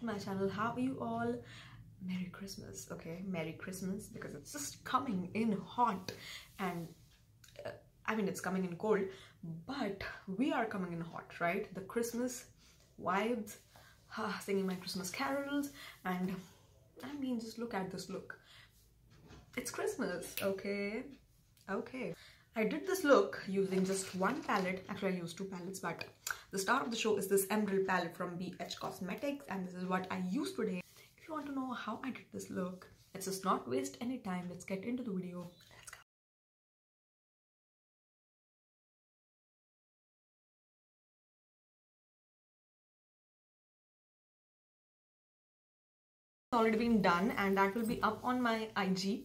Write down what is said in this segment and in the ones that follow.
to my channel. How are you all? Merry christmas. Okay merry christmas because it's just coming in hot and uh, i mean it's coming in cold but we are coming in hot right? The christmas vibes singing my christmas carols and i mean just look at this look. It's christmas okay? Okay I did this look using just one palette. Actually, I used two palettes, but the star of the show is this Emerald palette from BH Cosmetics and this is what I used today. If you want to know how I did this look, let's just not waste any time. Let's get into the video. Let's go. already been done and that will be up on my IG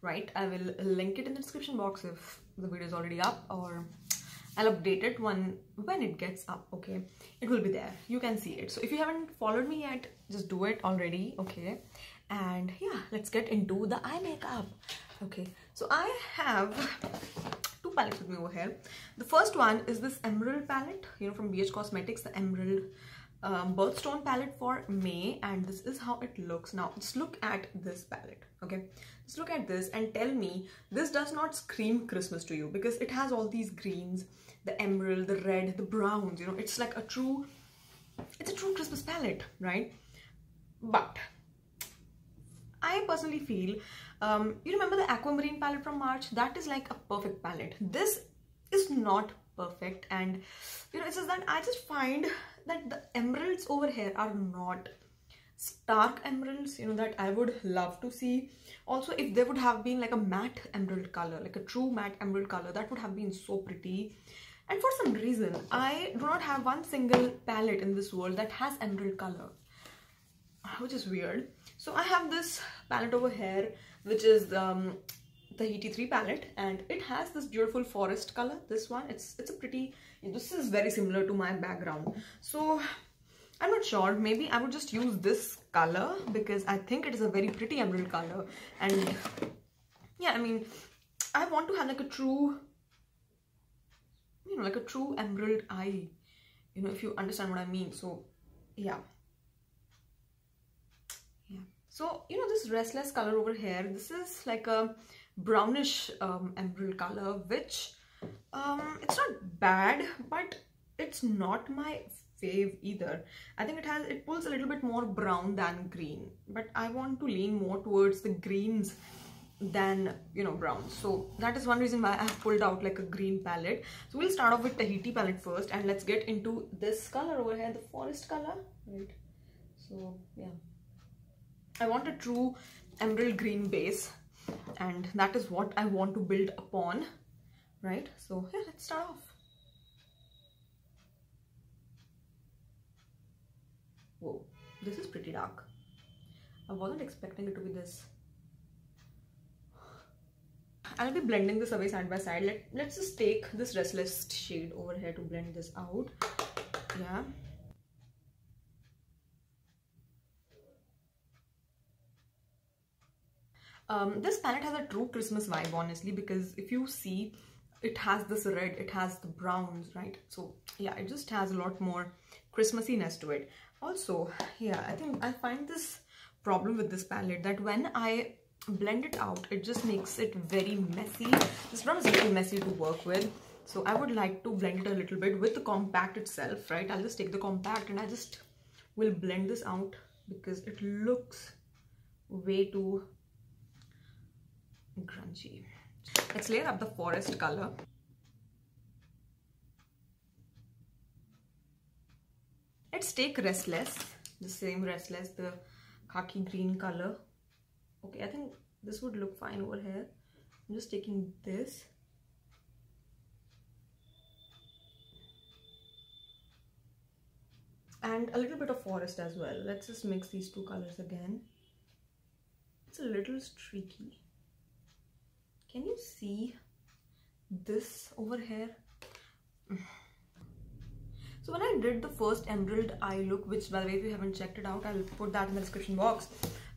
right I will link it in the description box if the video is already up or I'll update it when when it gets up okay? It will be there. You can see it. So if you haven't followed me yet just do it already okay? And yeah let's get into the eye makeup okay? So I have two palettes with me over here. The first one is this emerald palette you know from BH Cosmetics the emerald um, birthstone palette for May and this is how it looks. Now just look at this palette okay? Just look at this and tell me this does not scream Christmas to you because it has all these greens the emerald the red the browns you know? It's like a true it's a true Christmas palette right? But I personally feel um, you remember the aquamarine palette from March? That is like a perfect palette. This is not perfect. And you know it's just that I just find that the emeralds over here are not stark emeralds you know that I would love to see. Also if there would have been like a matte emerald color like a true matte emerald color that would have been so pretty. And for some reason I do not have one single palette in this world that has emerald color. Which is weird. So I have this palette over here which is um, the Heaty 3 palette and it has this beautiful forest color this one it's it's a pretty this is very similar to my background so I'm not sure. Maybe I would just use this color because I think it is a very pretty emerald color. And yeah, I mean, I want to have like a true, you know, like a true emerald eye. You know, if you understand what I mean. So yeah. Yeah. So, you know, this restless color over here, this is like a brownish um, emerald color, which um, it's not bad, but it's not my fave either. I think it has, it pulls a little bit more brown than green, but I want to lean more towards the greens than you know brown. So that is one reason why i have pulled out like a green palette. So we'll start off with tahiti palette first and let's get into this color over here the forest color. Right. So yeah. I want a true emerald green base and that is what i want to build upon right so yeah let's start off Whoa, this is pretty dark. I wasn't expecting it to be this. I'll be blending this away side by side. Let, let's just take this Restless shade over here to blend this out. Yeah. Um, this palette has a true Christmas vibe honestly because if you see it has this red, it has the browns, right? So yeah, it just has a lot more Christmassiness to it. Also yeah i think i find this problem with this palette that when i blend it out it just makes it very messy. This brown is very messy to work with so i would like to blend it a little bit with the compact itself right? I'll just take the compact and i just will blend this out because it looks way too grungy let's layer up the forest color. Let's take restless the same restless the khaki green color. Okay i think this would look fine over here. I'm just taking this. And a little bit of forest as well. Let's just mix these two colors again. It's a little streaky can you see this over here so when I did the first emerald eye look, which by the way, if you haven't checked it out, I'll put that in the description box.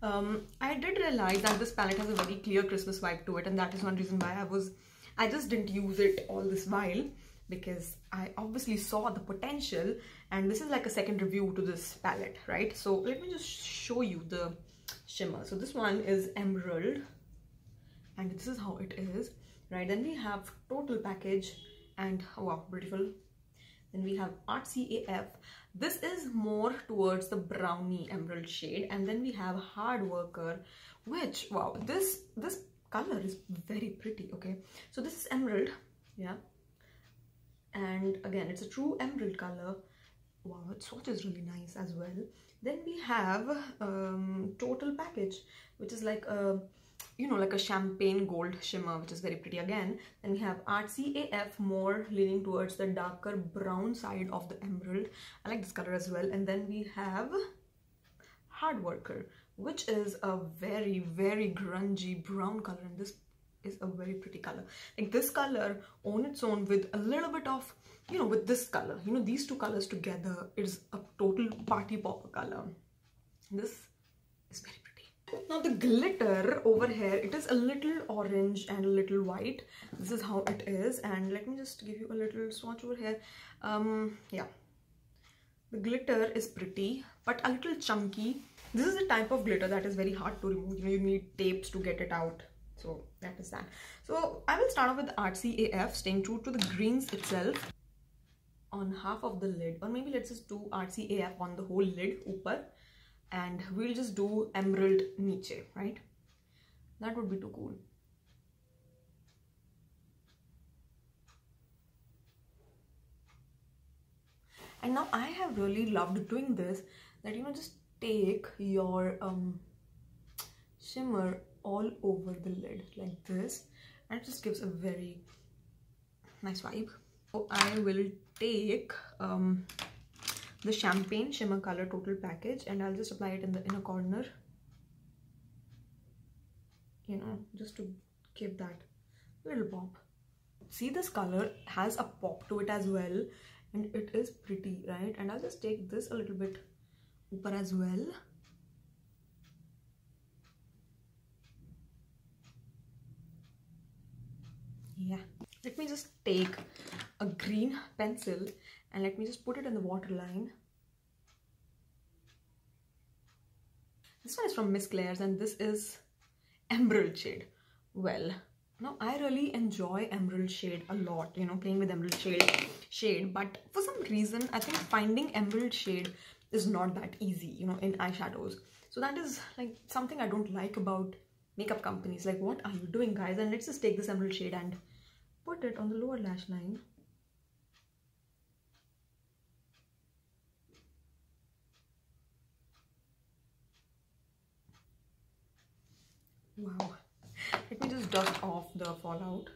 Um, I did realize that this palette has a very clear Christmas vibe to it. And that is one reason why I was, I just didn't use it all this while. because I obviously saw the potential and this is like a second review to this palette, right? So let me just show you the shimmer. So this one is emerald and this is how it is, right? Then we have total package and wow, beautiful. Then we have artsy AF. This is more towards the brownie emerald shade and then we have hard worker which wow this this color is very pretty okay so this is emerald yeah and again it's a true emerald color wow it swatches really nice as well then we have um, total package which is like a you know like a champagne gold shimmer which is very pretty again. Then we have artsy af more leaning towards the darker brown side of the emerald. I like this color as well. And then we have hard worker which is a very very grungy brown color. And this is a very pretty color. Like this color on its own with a little bit of you know with this color you know these two colors together is a total party popper color. This is very pretty now the glitter over here it is a little orange and a little white. This is how it is. And let me just give you a little swatch over here. Um yeah. The glitter is pretty but a little chunky. This is a type of glitter that is very hard to remove. You know you need tapes to get it out. So that is that. So i will start off with artsy af staying true to the greens itself. On half of the lid or maybe let's just do artsy af on the whole lid upar and we'll just do emerald niche right? That would be too cool. And now i have really loved doing this that you know just take your um, shimmer all over the lid like this and it just gives a very nice vibe. So I will take um, the champagne shimmer color total package and I'll just apply it in the inner corner. You know just to give that little pop. See this color has a pop to it as well and it is pretty right? And I'll just take this a little bit upper as well. Yeah. Let me just take a green pencil and let me just put it in the waterline this one is from miss claire's and this is emerald shade. Well now i really enjoy emerald shade a lot you know playing with emerald shade shade. But for some reason i think finding emerald shade is not that easy you know in eyeshadows. So that is like something i don't like about makeup companies. Like what are you doing guys? And let's just take this emerald shade and put it on the lower lash line wow. Let me just dust off the fallout.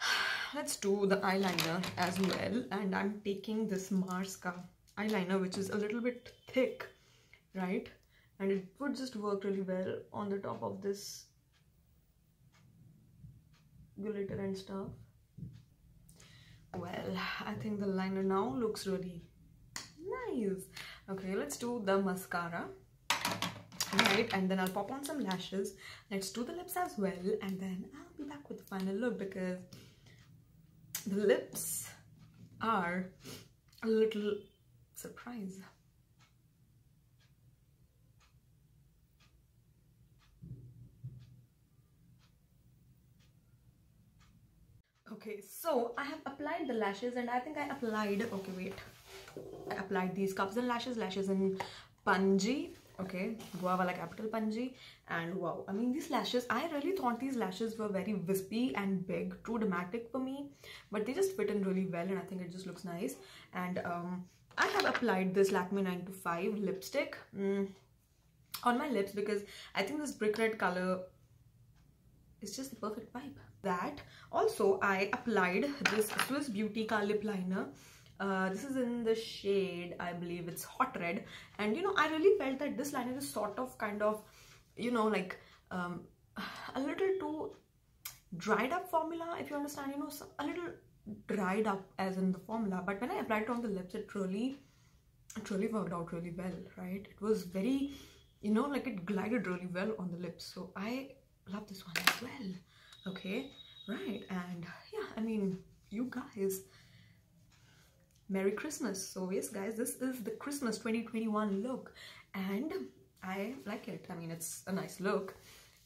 Let's do the eyeliner as well and I'm taking this Marska eyeliner which is a little bit thick right? And it would just work really well on the top of this glitter and stuff. Well I think the liner now looks really nice. Okay let's do the mascara right and then I'll pop on some lashes. Let's do the lips as well and then I'll be back with the final look because the lips are a little surprise. Okay, so I have applied the lashes and I think I applied, okay wait, I applied these cups and lashes, lashes in Punji okay guava capital punji and wow. I mean these lashes i really thought these lashes were very wispy and big too dramatic for me but they just fit in really well and i think it just looks nice. And um i have applied this lakme 9 to 5 lipstick mm, on my lips because i think this brick red color is just the perfect vibe. That also i applied this swiss beauty car lip liner uh, this is in the shade, I believe it's hot red. And you know, I really felt that this liner is sort of kind of, you know, like um, a little too dried up formula, if you understand, you know, a little dried up as in the formula. But when I applied it on the lips, it really, it really worked out really well, right? It was very, you know, like it glided really well on the lips. So I love this one as well. Okay, right and yeah i mean you guys merry christmas. So yes guys this is the christmas 2021 look. And i like it. I mean it's a nice look.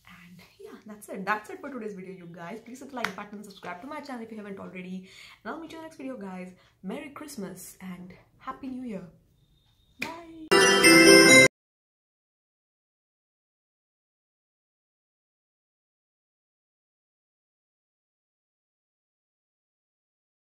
And yeah that's it. That's it for today's video you guys. Please hit the like button subscribe to my channel if you haven't already. And i'll meet you in the next video guys. Merry christmas and happy new year. Bye